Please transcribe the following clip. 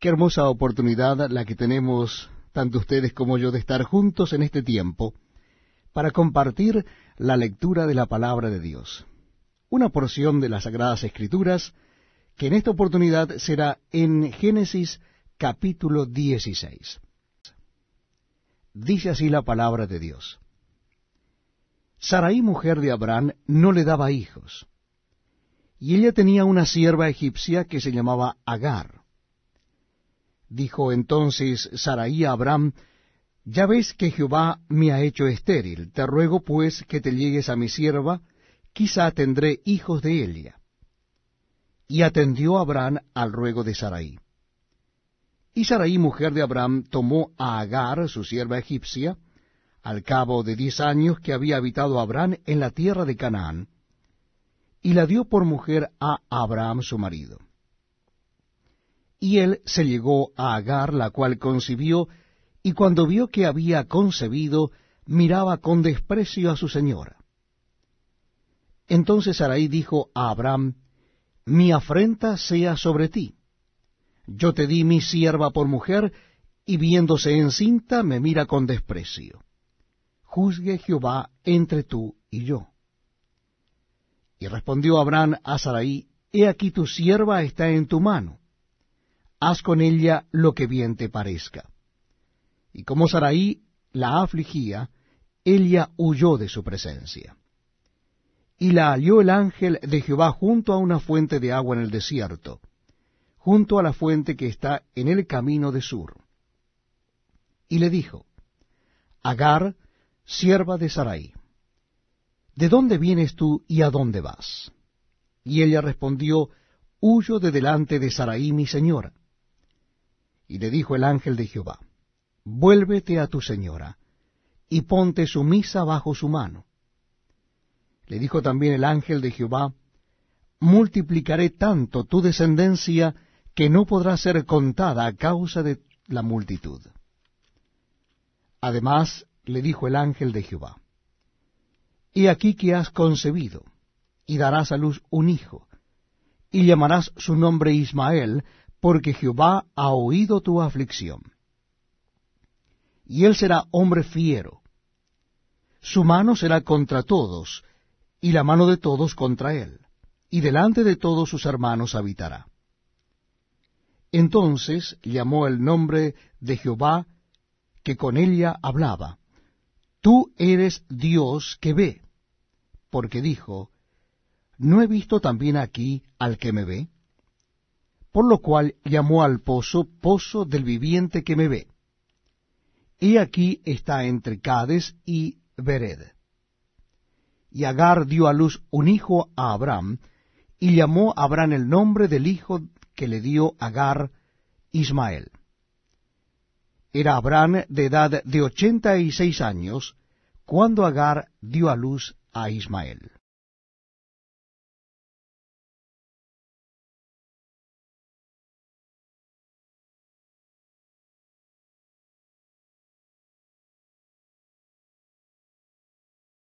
Qué hermosa oportunidad la que tenemos tanto ustedes como yo de estar juntos en este tiempo para compartir la lectura de la palabra de Dios. Una porción de las Sagradas Escrituras que en esta oportunidad será en Génesis capítulo 16. Dice así la palabra de Dios. Saraí, mujer de Abraham, no le daba hijos, y ella tenía una sierva egipcia que se llamaba Agar. Dijo entonces Saraí a Abraham, Ya ves que Jehová me ha hecho estéril, te ruego pues que te llegues a mi sierva, quizá tendré hijos de ella. Y atendió Abraham al ruego de Saraí. Y Saraí, mujer de Abraham, tomó a Agar, su sierva egipcia, al cabo de diez años que había habitado Abraham en la tierra de Canaán, y la dio por mujer a Abraham su marido. Y él se llegó a Agar, la cual concibió, y cuando vio que había concebido, miraba con desprecio a su señora. Entonces Sarai dijo a Abraham, Mi afrenta sea sobre ti. Yo te di mi sierva por mujer, y viéndose encinta me mira con desprecio. Juzgue Jehová entre tú y yo. Y respondió Abraham a Sarai, He aquí tu sierva está en tu mano haz con ella lo que bien te parezca. Y como Saraí la afligía, ella huyó de su presencia. Y la halló el ángel de Jehová junto a una fuente de agua en el desierto, junto a la fuente que está en el camino de Sur. Y le dijo, Agar, sierva de Sarai, ¿de dónde vienes tú y a dónde vas? Y ella respondió, Huyo de delante de Sarai mi señora. Y le dijo el ángel de Jehová, Vuélvete a tu señora, y ponte sumisa bajo su mano. Le dijo también el ángel de Jehová, Multiplicaré tanto tu descendencia que no podrá ser contada a causa de la multitud. Además le dijo el ángel de Jehová, He aquí que has concebido, y darás a luz un hijo, y llamarás su nombre Ismael, porque Jehová ha oído tu aflicción. Y él será hombre fiero. Su mano será contra todos, y la mano de todos contra él, y delante de todos sus hermanos habitará. Entonces llamó el nombre de Jehová, que con ella hablaba, Tú eres Dios que ve, porque dijo, ¿no he visto también aquí al que me ve? Por lo cual llamó al pozo pozo del viviente que me ve. Y aquí está entre Cades y Bered. Y Agar dio a luz un hijo a Abraham, y llamó a Abraham el nombre del hijo que le dio Agar, Ismael. Era Abraham de edad de ochenta y seis años, cuando Agar dio a luz a Ismael.